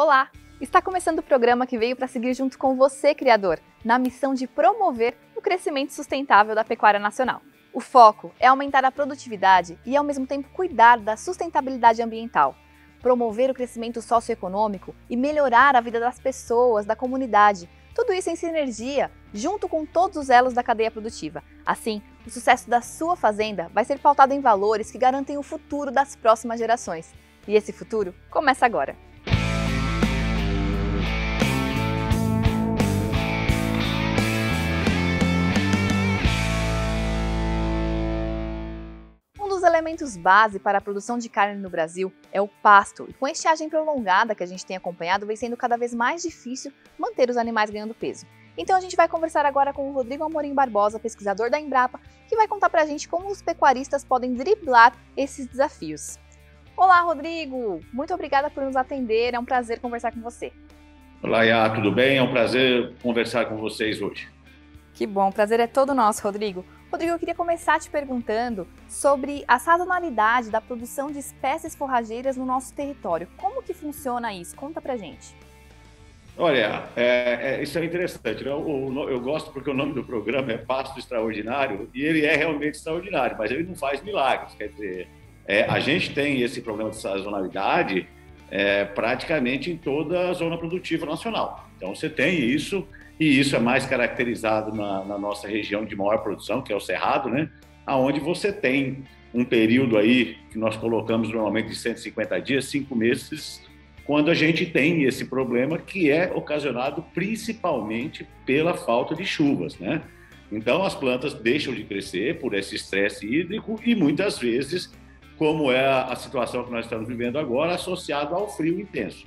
Olá! Está começando o programa que veio para seguir junto com você, criador, na missão de promover o crescimento sustentável da pecuária nacional. O foco é aumentar a produtividade e, ao mesmo tempo, cuidar da sustentabilidade ambiental, promover o crescimento socioeconômico e melhorar a vida das pessoas, da comunidade. Tudo isso em sinergia, junto com todos os elos da cadeia produtiva. Assim, o sucesso da sua fazenda vai ser pautado em valores que garantem o futuro das próximas gerações. E esse futuro começa agora. Elementos base para a produção de carne no Brasil é o pasto, e com a estiagem prolongada que a gente tem acompanhado, vem sendo cada vez mais difícil manter os animais ganhando peso. Então a gente vai conversar agora com o Rodrigo Amorim Barbosa, pesquisador da Embrapa, que vai contar pra gente como os pecuaristas podem driblar esses desafios. Olá, Rodrigo! Muito obrigada por nos atender, é um prazer conversar com você. Olá, Iá, tudo bem? É um prazer conversar com vocês hoje. Que bom, o prazer é todo nosso, Rodrigo. Rodrigo, eu queria começar te perguntando sobre a sazonalidade da produção de espécies forrageiras no nosso território. Como que funciona isso? Conta pra gente. Olha, é, é, isso é interessante. Né? Eu, eu, gosto porque o nome do programa é Pasto Extraordinário e ele é realmente extraordinário, mas ele não faz milagres. Quer dizer, é, a gente tem esse problema de sazonalidade é, praticamente em toda a zona produtiva nacional. Então, você tem isso e isso é mais caracterizado na, na, nossa região de maior produção, que é o Cerrado, né? Aonde você tem um período aí que nós colocamos normalmente de 150 dias, cinco meses, quando a gente tem esse problema que é ocasionado principalmente pela falta de chuvas, né? Então as plantas deixam de crescer por esse estresse hídrico e muitas vezes, como é a situação que nós estamos vivendo agora, associado ao frio intenso.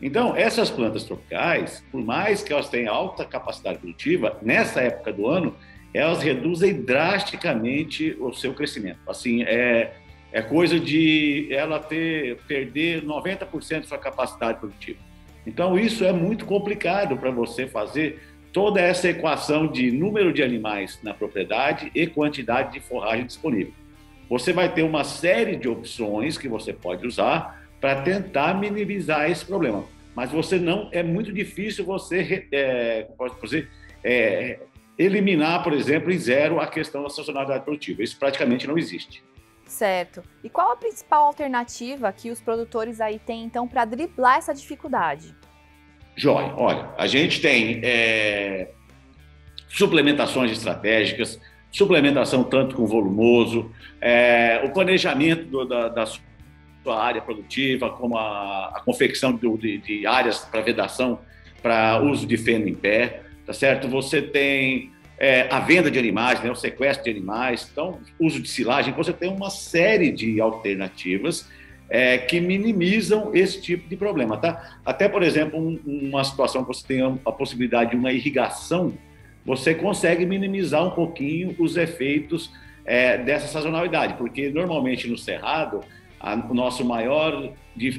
Então, essas plantas tropicais, por mais que elas tenham alta capacidade produtiva, nessa época do ano, elas reduzem drasticamente o seu crescimento. Assim, é, é coisa de ela ter perder 90% da sua capacidade produtiva. Então, isso é muito complicado para você fazer toda essa equação de número de animais na propriedade e quantidade de forragem disponível. Você vai ter uma série de opções que você pode usar para tentar minimizar esse problema. Mas você não, é muito difícil você, é, posso dizer, é, eliminar, por exemplo, em zero a questão da sazonalidade produtiva. Isso praticamente não existe. Certo. E qual a principal alternativa que os produtores aí têm, então, para driblar essa dificuldade? Joia, olha, a gente tem é, suplementações estratégicas, suplementação tanto com volumoso, é, o planejamento do, da, da sua área produtiva, como a, a confecção do, de, de, áreas para vedação para uso de feno em pé, tá certo? Você tem é, a venda de animais, né, o sequestro de animais, então uso de silagem. Você tem uma série de alternativas é, que minimizam esse tipo de problema, tá? Até, por exemplo, um, uma situação que você tem a possibilidade de uma irrigação, você consegue minimizar um pouquinho os efeitos é, dessa sazonalidade, porque normalmente no cerrado a, o nosso maior,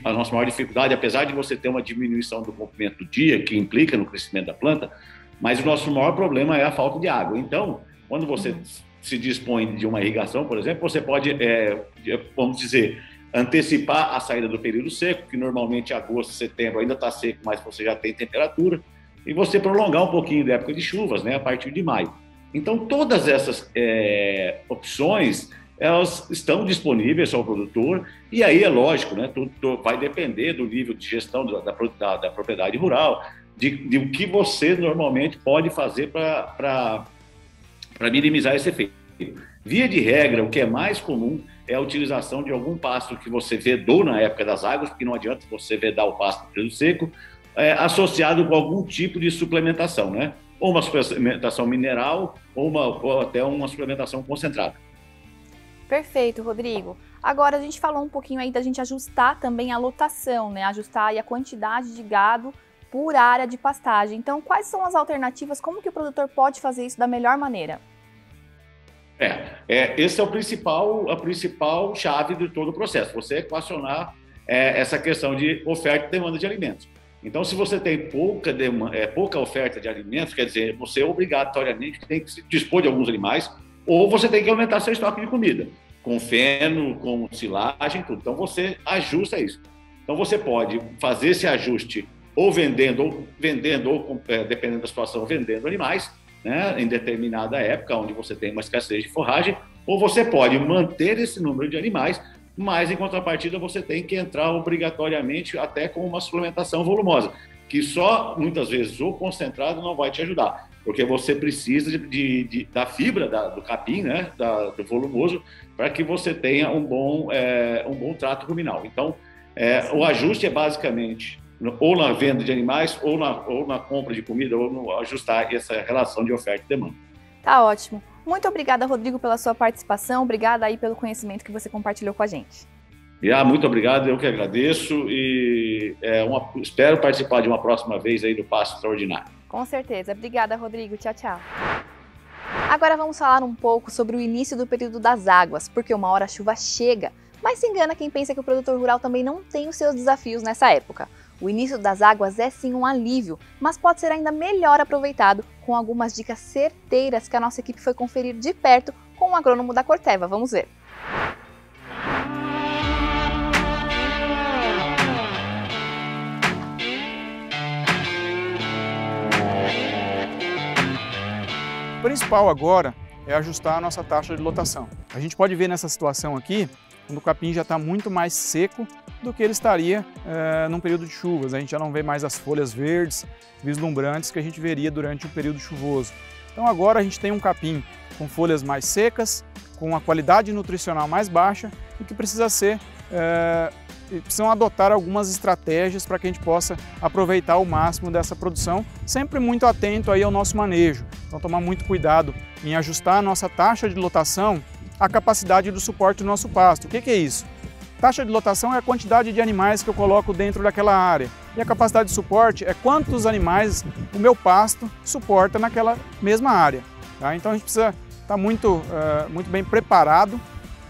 a nossa maior dificuldade, apesar de você ter uma diminuição do comprimento do dia, que implica no crescimento da planta, mas o nosso maior problema é a falta de água. Então, quando você uhum. se dispõe de uma irrigação, por exemplo, você pode, é, vamos dizer, antecipar a saída do período seco, que normalmente agosto, setembro ainda está seco, mas você já tem temperatura, e você prolongar um pouquinho da época de chuvas, né, a partir de maio. Então, todas essas é, opções elas estão disponíveis ao produtor, e aí é lógico, né, tudo vai depender do nível de gestão da, da, da propriedade rural, de, de, o que você normalmente pode fazer para minimizar esse efeito. Via de regra, o que é mais comum é a utilização de algum pasto que você vedou na época das águas, porque não adianta você vedar o pasto no seco, é, associado com algum tipo de suplementação, né? Ou uma suplementação mineral, ou, uma, ou até uma suplementação concentrada. Perfeito, Rodrigo. Agora a gente falou um pouquinho aí da gente ajustar também a lotação, né? Ajustar a quantidade de gado por área de pastagem. Então, quais são as alternativas? Como que o produtor pode fazer isso da melhor maneira? É, é esse é o principal, a principal chave de todo o processo. Você equacionar é, essa questão de oferta e demanda de alimentos. Então, se você tem pouca, demanda, é, pouca oferta de alimentos, quer dizer, você obrigatoriamente tem que dispor de alguns animais ou você tem que aumentar seu estoque de comida, com feno, com silagem, tudo. Então você ajusta isso. Então você pode fazer esse ajuste ou vendendo, ou vendendo, ou é, dependendo da situação, vendendo animais, né, em determinada época, onde você tem uma escassez de forragem, ou você pode manter esse número de animais, mas em contrapartida você tem que entrar obrigatoriamente até com uma suplementação volumosa, que só muitas vezes o concentrado não vai te ajudar, porque você precisa de, de, de da fibra da, do capim, né, da, do volumoso, para que você tenha um bom, é, um bom trato ruminal. Então, é, o ajuste é basicamente ou na venda de animais, ou na, ou na compra de comida, ou no ajustar essa relação de oferta e demanda. Tá ótimo. Muito obrigada, Rodrigo, pela sua participação. Obrigada aí pelo conhecimento que você compartilhou com a gente. Ah, muito obrigado, eu que agradeço e é, uma, espero participar de uma próxima vez aí do Passo Extraordinário. Com certeza. Obrigada, Rodrigo. Tchau, tchau. Agora vamos falar um pouco sobre o início do período das águas, porque uma hora a chuva chega, mas se engana quem pensa que o produtor rural também não tem os seus desafios nessa época. O início das águas é sim um alívio, mas pode ser ainda melhor aproveitado com algumas dicas certeiras que a nossa equipe foi conferir de perto com o agrônomo da Corteva. Vamos ver. Principal agora é ajustar a nossa taxa de lotação. A gente pode ver nessa situação aqui, quando o capim já está muito mais seco do que ele estaria é, num período de chuvas. A gente já não vê mais as folhas verdes, vislumbrantes que a gente veria durante o período chuvoso. Então agora a gente tem um capim com folhas mais secas, com uma qualidade nutricional mais baixa e que precisa ser é, precisam adotar algumas estratégias para que a gente possa aproveitar o máximo dessa produção, sempre muito atento aí ao nosso manejo. Então tomar muito cuidado em ajustar a nossa taxa de lotação à capacidade do suporte do nosso pasto. O que, que é isso? Taxa de lotação é a quantidade de animais que eu coloco dentro daquela área. E a capacidade de suporte é quantos animais o meu pasto suporta naquela mesma área. Tá? Então a gente precisa estar muito, uh, muito bem preparado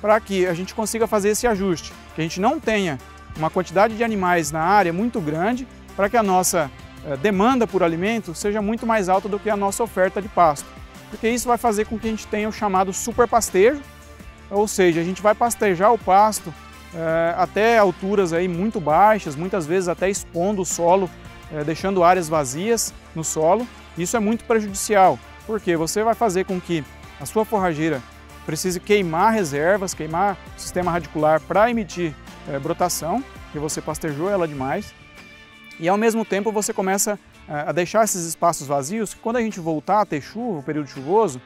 para que a gente consiga fazer esse ajuste, que a gente não tenha uma quantidade de animais na área muito grande para que a nossa uh, demanda por alimento seja muito mais alta do que a nossa oferta de pasto. Porque isso vai fazer com que a gente tenha o chamado superpastejo, ou seja, a gente vai pastejar o pasto é, até alturas aí muito baixas, muitas vezes até expondo o solo, é, deixando áreas vazias no solo. Isso é muito prejudicial, porque você vai fazer com que a sua forrageira precise queimar reservas, queimar sistema radicular para emitir é, brotação, que você pastejou ela demais. E ao mesmo tempo você começa a deixar esses espaços vazios, que quando a gente voltar a ter chuva, o período chuvoso,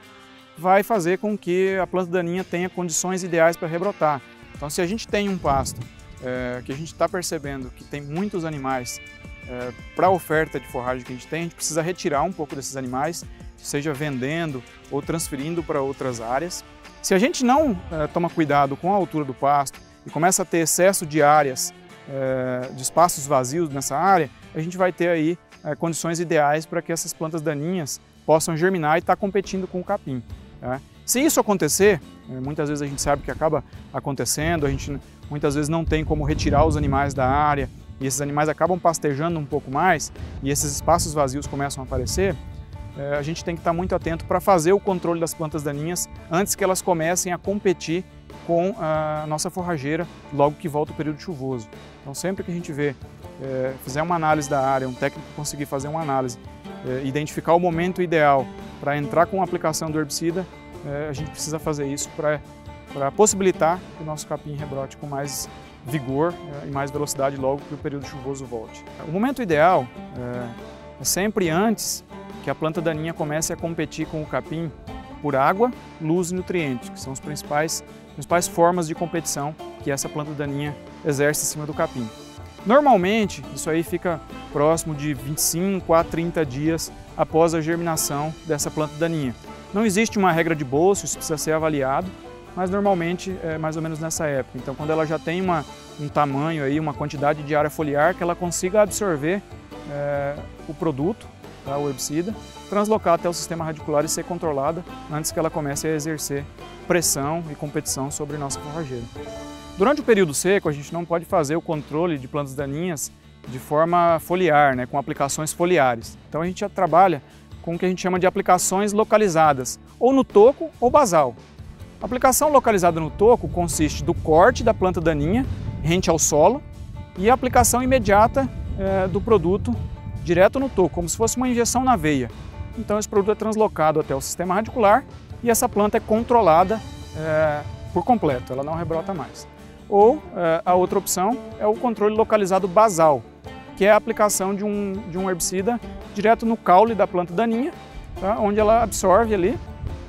vai fazer com que a planta daninha tenha condições ideais para rebrotar. Então, se a gente tem um pasto é, que a gente está percebendo que tem muitos animais é, para a oferta de forragem que a gente tem, a gente precisa retirar um pouco desses animais, seja vendendo ou transferindo para outras áreas. Se a gente não é, toma cuidado com a altura do pasto e começa a ter excesso de áreas, é, de espaços vazios nessa área, a gente vai ter aí é, condições ideais para que essas plantas daninhas possam germinar e estar tá competindo com o capim. Tá? Se isso acontecer, é, muitas vezes a gente sabe que acaba acontecendo, a gente muitas vezes não tem como retirar os animais da área e esses animais acabam pastejando um pouco mais e esses espaços vazios começam a aparecer, a gente tem que estar muito atento para fazer o controle das plantas daninhas antes que elas comecem a competir com a nossa forrageira logo que volta o período chuvoso. Então sempre que a gente vê, é, fizer uma análise da área, um técnico conseguir fazer uma análise, é, identificar o momento ideal para entrar com a aplicação do herbicida, é, a gente precisa fazer isso para possibilitar que o nosso capim rebrote com mais vigor é, e mais velocidade logo que o período chuvoso volte. O momento ideal é, é sempre antes que a planta daninha comece a competir com o capim por água, luz e nutrientes, que são as principais, principais formas de competição que essa planta daninha exerce em cima do capim. Normalmente, isso aí fica próximo de 25 a 30 dias após a germinação dessa planta daninha. Não existe uma regra de bolso, isso precisa ser avaliado, mas normalmente é mais ou menos nessa época. Então, quando ela já tem uma, um tamanho, aí, uma quantidade de área foliar que ela consiga absorver é, o produto, tá, o herbicida, translocar até o sistema radicular e ser controlada antes que ela comece a exercer pressão e competição sobre nossa forrageira. Durante o período seco, a gente não pode fazer o controle de plantas daninhas de forma foliar, né, com aplicações foliares. Então a gente já trabalha com o que a gente chama de aplicações localizadas, ou no toco ou basal. A aplicação localizada no toco consiste do corte da planta daninha rente ao solo, e a aplicação imediata é, do produto direto no toco, como se fosse uma injeção na veia. Então esse produto é translocado até o sistema radicular e essa planta é controlada é, por completo, ela não rebrota mais. Ou é, a outra opção é o controle localizado basal, que é a aplicação de um, de um herbicida direto no caule da planta daninha, tá? onde ela absorve ali,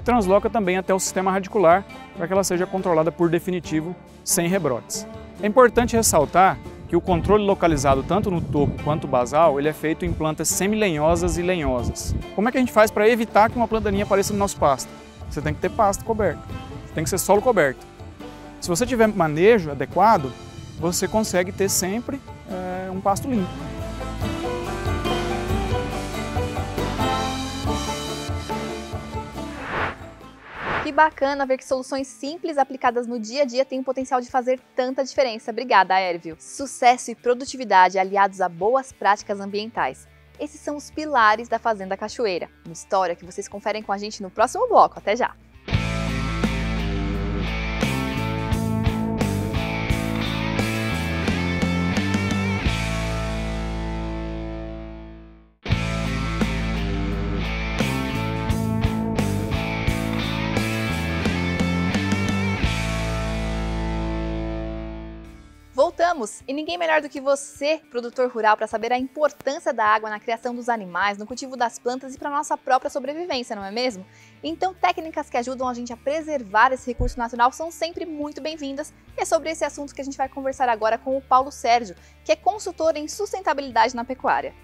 transloca também até o sistema radicular para que ela seja controlada por definitivo sem rebrotes. É importante ressaltar que o controle localizado tanto no topo quanto basal, ele é feito em plantas semilenhosas e lenhosas. Como é que a gente faz para evitar que uma planta apareça no nosso pasto? Você tem que ter pasto coberto, tem que ser solo coberto. Se você tiver manejo adequado, você consegue ter sempre é, um pasto limpo. Que bacana ver que soluções simples aplicadas no dia a dia têm o potencial de fazer tanta diferença. Obrigada, Ervil. Sucesso e produtividade aliados a boas práticas ambientais. Esses são os pilares da Fazenda Cachoeira. Uma história que vocês conferem com a gente no próximo bloco. Até já! E ninguém melhor do que você, produtor rural, para saber a importância da água na criação dos animais, no cultivo das plantas e para nossa própria sobrevivência, não é mesmo? Então, técnicas que ajudam a gente a preservar esse recurso natural são sempre muito bem-vindas e é sobre esse assunto que a gente vai conversar agora com o Paulo Sérgio, que é consultor em sustentabilidade na pecuária.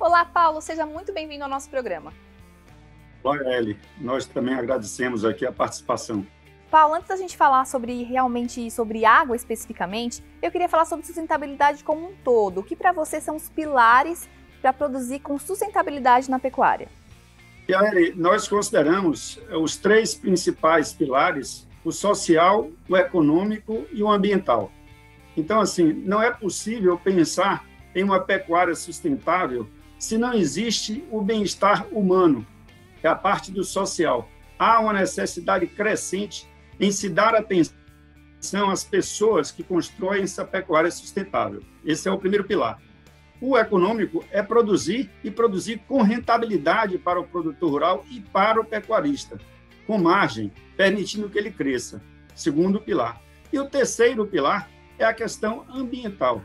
Olá, Paulo, seja muito bem-vindo ao nosso programa. Olá, Eli. Nós também agradecemos aqui a participação. Paulo, antes da gente falar sobre realmente sobre água especificamente, eu queria falar sobre sustentabilidade como um todo. O que para você são os pilares para produzir com sustentabilidade na pecuária? Pierre, nós consideramos eh, os três principais pilares: o social, o econômico e o ambiental. Então, assim, não é possível pensar em uma pecuária sustentável se não existe o bem-estar humano, que é a parte do social. Há uma necessidade crescente em se dar atenção às pessoas que constroem essa pecuária sustentável. Esse é o primeiro pilar. O econômico é produzir e produzir com rentabilidade para o produtor rural e para o pecuarista, com margem, permitindo que ele cresça. Segundo pilar. E o terceiro pilar é a questão ambiental.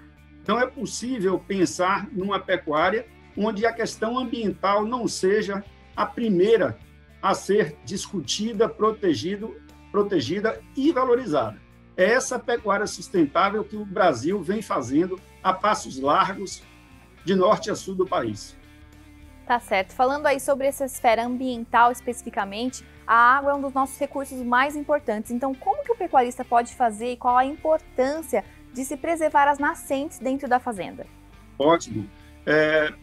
Não é possível pensar numa pecuária onde a questão ambiental não seja a primeira a ser discutida, protegido protegida e valorizada. É essa pecuária sustentável que o Brasil vem fazendo a passos largos, de norte a sul do país. Tá certo. Falando aí sobre essa esfera ambiental especificamente, a água é um dos nossos recursos mais importantes. Então, como que o pecuarista pode fazer e qual a importância de se preservar as nascentes dentro da fazenda? Ótimo. É,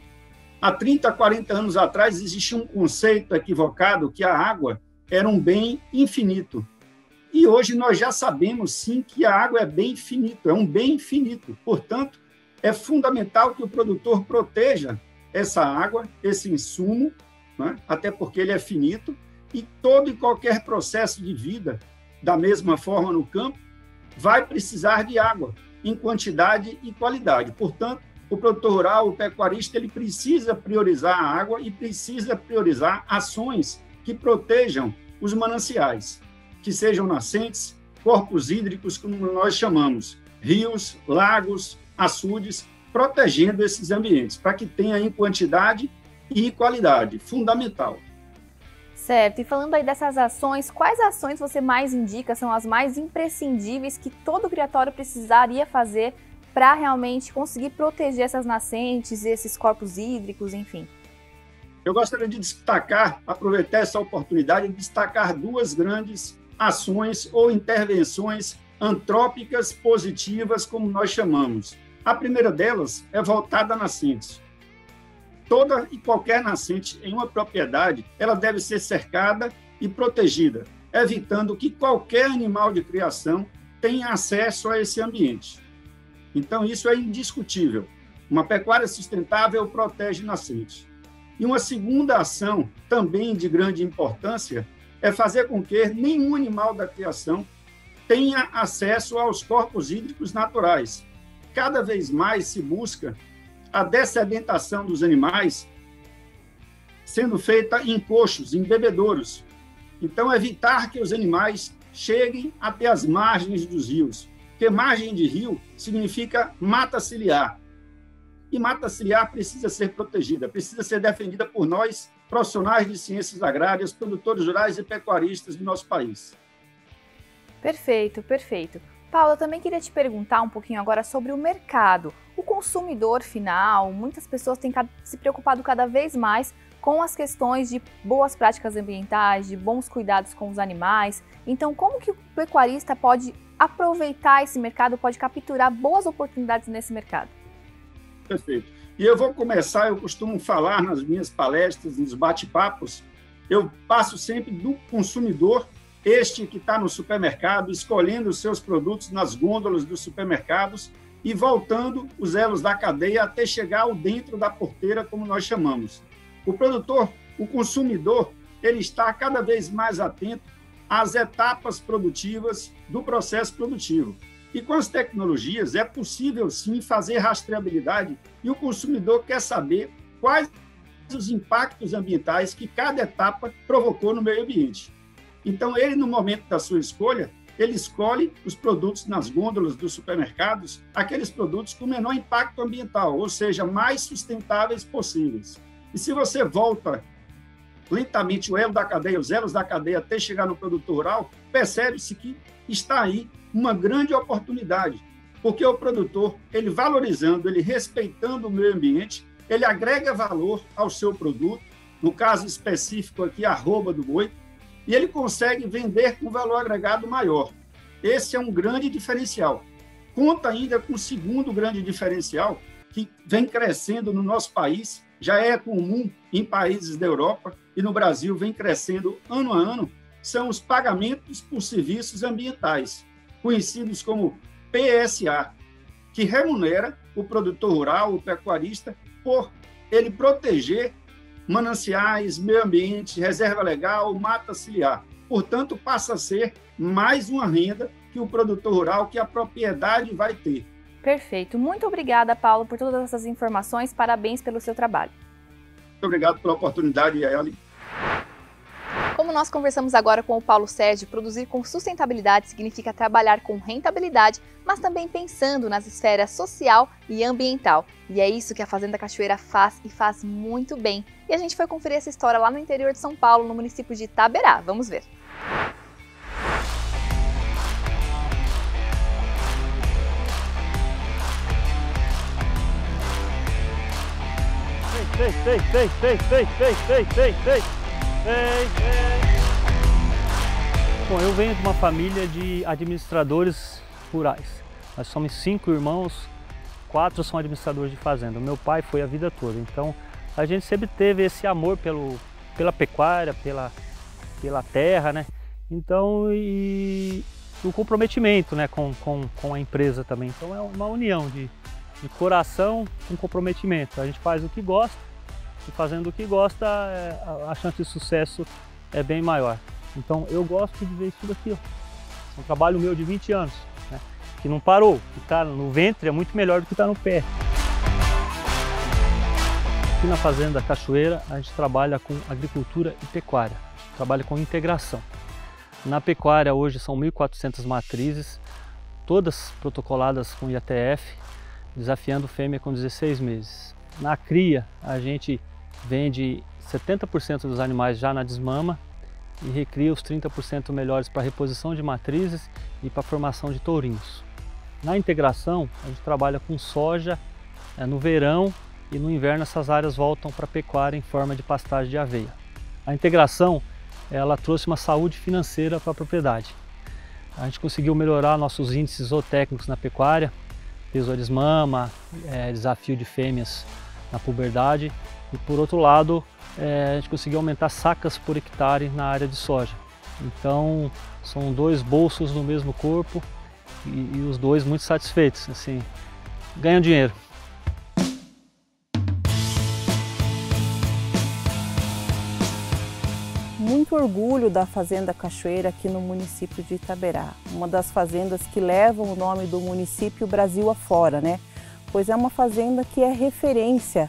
há 30, 40 anos atrás existia um conceito equivocado que a água era um bem infinito. E hoje nós já sabemos sim que a água é bem finito, é um bem infinito. Portanto, é fundamental que o produtor proteja essa água, esse insumo, né? até porque ele é finito, e todo e qualquer processo de vida, da mesma forma no campo, vai precisar de água, em quantidade e qualidade. Portanto, o produtor rural, o pecuarista, ele precisa priorizar a água e precisa priorizar ações que protejam os mananciais que sejam nascentes, corpos hídricos, como nós chamamos, rios, lagos, açudes, protegendo esses ambientes, para que tenha em quantidade e qualidade, fundamental. Certo, e falando aí dessas ações, quais ações você mais indica são as mais imprescindíveis que todo criatório precisaria fazer para realmente conseguir proteger essas nascentes, esses corpos hídricos, enfim? Eu gostaria de destacar, aproveitar essa oportunidade de destacar duas grandes ações ou intervenções antrópicas positivas, como nós chamamos. A primeira delas é voltada à nascente. Toda e qualquer nascente em uma propriedade, ela deve ser cercada e protegida, evitando que qualquer animal de criação tenha acesso a esse ambiente. Então, isso é indiscutível. Uma pecuária sustentável protege nascentes. E uma segunda ação, também de grande importância, é fazer com que nenhum animal da criação tenha acesso aos corpos hídricos naturais. cada vez mais se busca a dessedentação dos animais sendo feita em coxos, em bebedouros. Então, evitar que os animais cheguem até as margens dos rios, porque margem de rio significa mata ciliar. E mata ciliar precisa ser protegida, precisa ser defendida por nós, profissionais de ciências agrárias, produtores rurais e pecuaristas do nosso país. Perfeito, perfeito. Paula, também queria te perguntar um pouquinho agora sobre o mercado. O consumidor final, muitas pessoas têm se preocupado cada vez mais com as questões de boas práticas ambientais, de bons cuidados com os animais. Então, como que o pecuarista pode aproveitar esse mercado, pode capturar boas oportunidades nesse mercado? Perfeito. E eu vou começar, eu costumo falar nas minhas palestras, nos bate-papos, eu passo sempre do consumidor este que está no supermercado, escolhendo os seus produtos nas gôndolas dos supermercados e voltando os elos da cadeia até chegar ao dentro da porteira, como nós chamamos. O produtor, o consumidor, ele está cada vez mais atento às etapas produtivas do processo produtivo. E com as tecnologias é possível sim fazer rastreabilidade e o consumidor quer saber quais os impactos ambientais que cada etapa provocou no meio ambiente. Então, ele, no momento da sua escolha, ele escolhe os produtos nas gôndolas dos supermercados, aqueles produtos com menor impacto ambiental, ou seja, mais sustentáveis possíveis. E se você volta lentamente o elo da cadeia, os elos da cadeia até chegar no produtor rural, percebe-se que está aí uma grande oportunidade, porque o produtor, ele valorizando, ele respeitando o meio ambiente, ele agrega valor ao seu produto, no caso específico aqui, a arroba do boi, e ele consegue vender com valor agregado maior. Esse é um grande diferencial. Conta ainda com o segundo grande diferencial, que vem crescendo no nosso país, já é comum em países da Europa e no Brasil vem crescendo ano a ano, são os pagamentos por serviços ambientais, conhecidos como PSA, que remunera o produtor rural, o pecuarista, por ele proteger mananciais, meio ambiente, reserva legal, mata ciliar. Portanto, passa a ser mais uma renda que o produtor rural, que a propriedade vai ter. Perfeito. Muito obrigada, Paulo, por todas essas informações. Parabéns pelo seu trabalho. Muito obrigado pela oportunidade, Yaeli. Como nós conversamos agora com o Paulo Sérgio, produzir com sustentabilidade significa trabalhar com rentabilidade, mas também pensando nas esferas social e ambiental. E é isso que a Fazenda Cachoeira faz e faz muito bem. E a gente foi conferir essa história lá no interior de São Paulo, no município de Itaberá. Vamos ver. Vem, vem, vem, vem, vem, vem, vem, vem, vem. Bom, eu venho de uma família de administradores rurais. Nós somos cinco irmãos, quatro são administradores de fazenda. Meu pai foi a vida toda. Então a gente sempre teve esse amor pelo, pela pecuária, pela, pela terra, né? Então, e o comprometimento né, com, com, com a empresa também. Então é uma união de, de coração com comprometimento. A gente faz o que gosta e fazendo o que gosta, é, a chance de sucesso é bem maior. Então eu gosto de ver isso daqui. É um trabalho meu de 20 anos, né? que não parou, que está no ventre é muito melhor do que está no pé. Aqui na Fazenda Cachoeira a gente trabalha com agricultura e pecuária, trabalha com integração. Na pecuária hoje são 1.400 matrizes, todas protocoladas com IATF, desafiando fêmea com 16 meses. Na cria a gente vende 70% dos animais já na desmama e recria os 30% melhores para reposição de matrizes e para formação de tourinhos. Na integração, a gente trabalha com soja é, no verão e no inverno essas áreas voltam para pecuária em forma de pastagem de aveia. A integração ela trouxe uma saúde financeira para a propriedade. A gente conseguiu melhorar nossos índices zootécnicos na pecuária, peso desmama, é, desafio de fêmeas na puberdade e por outro lado é, a gente conseguiu aumentar sacas por hectare na área de soja. Então são dois bolsos no mesmo corpo e, e os dois muito satisfeitos, assim, ganham dinheiro. muito orgulho da Fazenda Cachoeira aqui no município de Itaberá, uma das fazendas que levam o nome do município Brasil afora, né? Pois é uma fazenda que é referência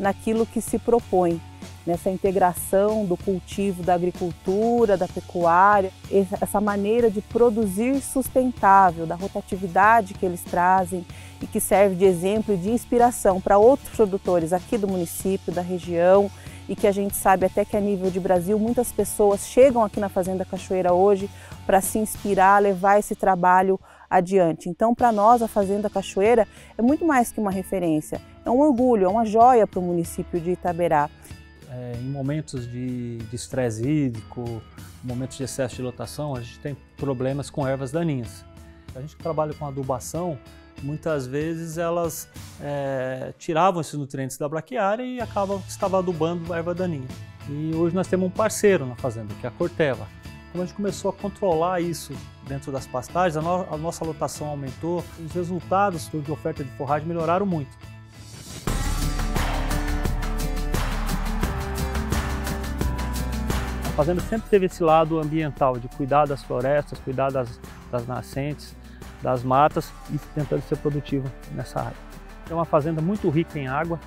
naquilo que se propõe, nessa integração do cultivo da agricultura, da pecuária, essa maneira de produzir sustentável, da rotatividade que eles trazem e que serve de exemplo e de inspiração para outros produtores aqui do município, da região e que a gente sabe até que a nível de Brasil muitas pessoas chegam aqui na Fazenda Cachoeira hoje para se inspirar, levar esse trabalho adiante. Então, para nós, a Fazenda Cachoeira é muito mais que uma referência, é um orgulho, é uma joia para o município de Itaberá é, em momentos de estresse hídrico, momentos de excesso de lotação, a gente tem problemas com ervas daninhas. A gente trabalha com adubação, muitas vezes elas é, tiravam esses nutrientes da braquiária e acabam estava adubando a erva daninha. E hoje nós temos um parceiro na fazenda, que é a Corteva. Como a gente começou a controlar isso dentro das pastagens, a, no a nossa lotação aumentou, os resultados de oferta de forragem melhoraram muito. fazenda sempre teve esse lado ambiental, de cuidar das florestas, cuidar das, das nascentes, das matas e tentando ser produtivo nessa área. É uma fazenda muito rica em água,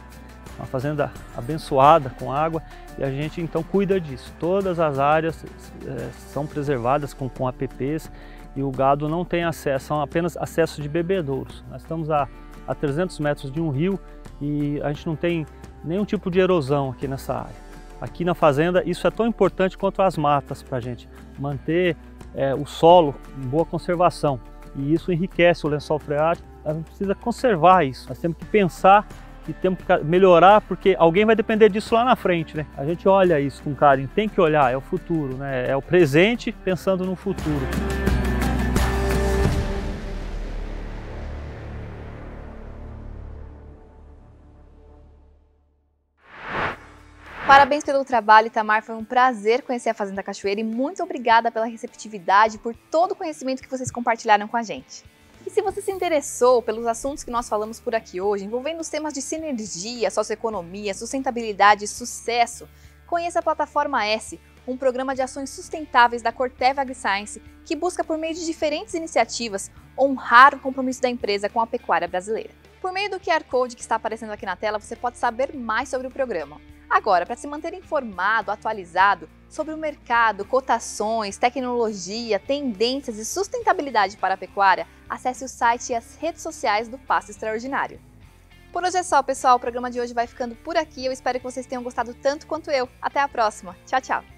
uma fazenda abençoada com água e a gente então cuida disso. Todas as áreas é, são preservadas com, com APPs e o gado não tem acesso, são apenas acesso de bebedouros. Nós estamos a, a 300 metros de um rio e a gente não tem nenhum tipo de erosão aqui nessa área. Aqui na fazenda isso é tão importante quanto as matas para a gente manter é, o solo em boa conservação e isso enriquece o lençol freático. A gente precisa conservar isso, nós temos que pensar e temos que melhorar porque alguém vai depender disso lá na frente, né? A gente olha isso com carinho, tem que olhar, é o futuro, né? É o presente pensando no futuro. Parabéns pelo trabalho, Itamar. Foi um prazer conhecer a Fazenda Cachoeira e muito obrigada pela receptividade, por todo o conhecimento que vocês compartilharam com a gente. E se você se interessou pelos assuntos que nós falamos por aqui hoje, envolvendo os temas de sinergia, socioeconomia, sustentabilidade e sucesso, conheça a Plataforma S, um programa de ações sustentáveis da Corteva AgriScience que busca, por meio de diferentes iniciativas, honrar o compromisso da empresa com a pecuária brasileira. Por meio do QR Code que está aparecendo aqui na tela, você pode saber mais sobre o programa. Agora, para se manter informado, atualizado sobre o mercado, cotações, tecnologia, tendências e sustentabilidade para a pecuária, acesse o site e as redes sociais do Passo Extraordinário. Por hoje é só, pessoal. O programa de hoje vai ficando por aqui. Eu espero que vocês tenham gostado tanto quanto eu. Até a próxima. Tchau, tchau.